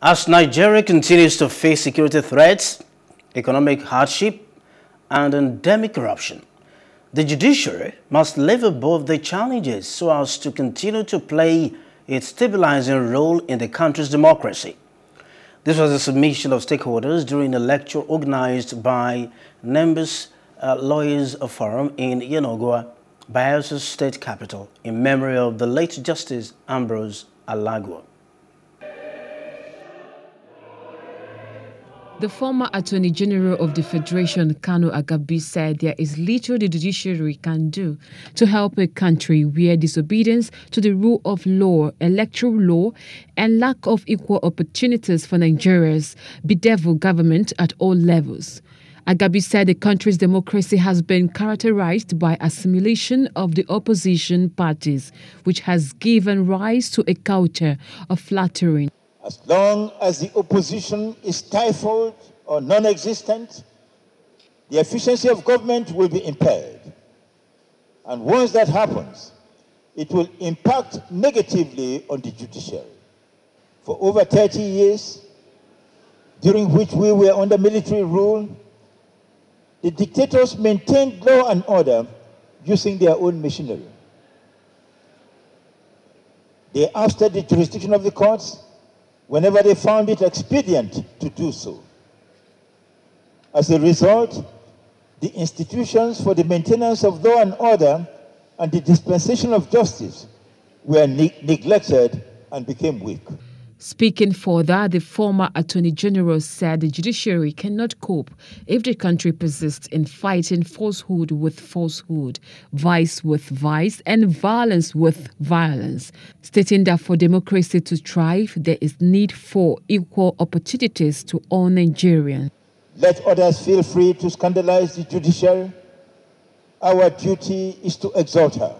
As Nigeria continues to face security threats, economic hardship, and endemic corruption, the judiciary must live above the challenges so as to continue to play its stabilizing role in the country's democracy. This was a submission of stakeholders during a lecture organized by Nimbus uh, Lawyers Forum in Yenagoa, Bayelsa State Capital, in memory of the late Justice Ambrose Alagoa. The former Attorney General of the Federation, Kanu Agabi, said there is little the judiciary can do to help a country where disobedience to the rule of law, electoral law, and lack of equal opportunities for Nigerians bedevil government at all levels. Agabi said the country's democracy has been characterized by assimilation of the opposition parties, which has given rise to a culture of flattering as long as the opposition is stifled or non existent, the efficiency of government will be impaired. And once that happens, it will impact negatively on the judiciary. For over 30 years, during which we were under military rule, the dictators maintained law and order using their own machinery. They ousted the jurisdiction of the courts whenever they found it expedient to do so. As a result, the institutions for the maintenance of law and order and the dispensation of justice were ne neglected and became weak. Speaking further, the former Attorney General said the judiciary cannot cope if the country persists in fighting falsehood with falsehood, vice with vice, and violence with violence, stating that for democracy to thrive, there is need for equal opportunities to all Nigerians. Let others feel free to scandalize the judiciary. Our duty is to exalt her.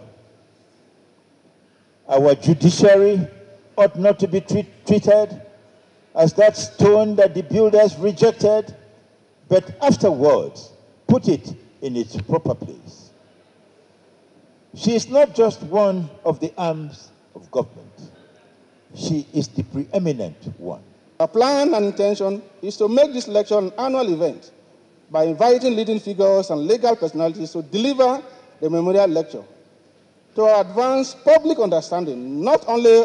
Our judiciary ought not to be treat, treated as that stone that the builders rejected, but afterwards put it in its proper place. She is not just one of the arms of government. She is the preeminent one. Our plan and intention is to make this lecture an annual event by inviting leading figures and legal personalities to deliver the memorial lecture to advance public understanding not only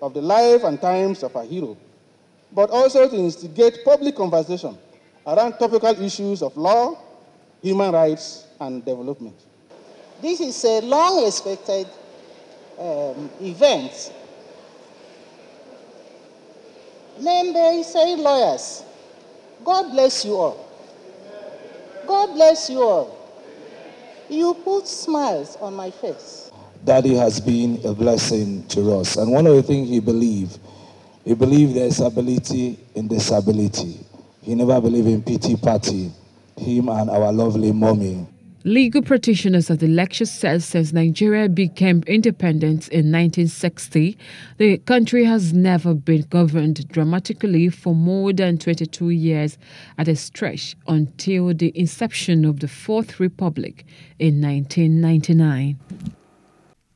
of the life and times of our hero, but also to instigate public conversation around topical issues of law, human rights, and development. This is a long expected um, event. Member say lawyers, God bless you all. God bless you all. You put smiles on my face. Daddy has been a blessing to us. And one of the things he believed, he believed there's ability in disability. He never believed in pity party, him and our lovely mommy. Legal practitioners of the lecture said since Nigeria became independent in 1960, the country has never been governed dramatically for more than 22 years at a stretch until the inception of the Fourth Republic in 1999.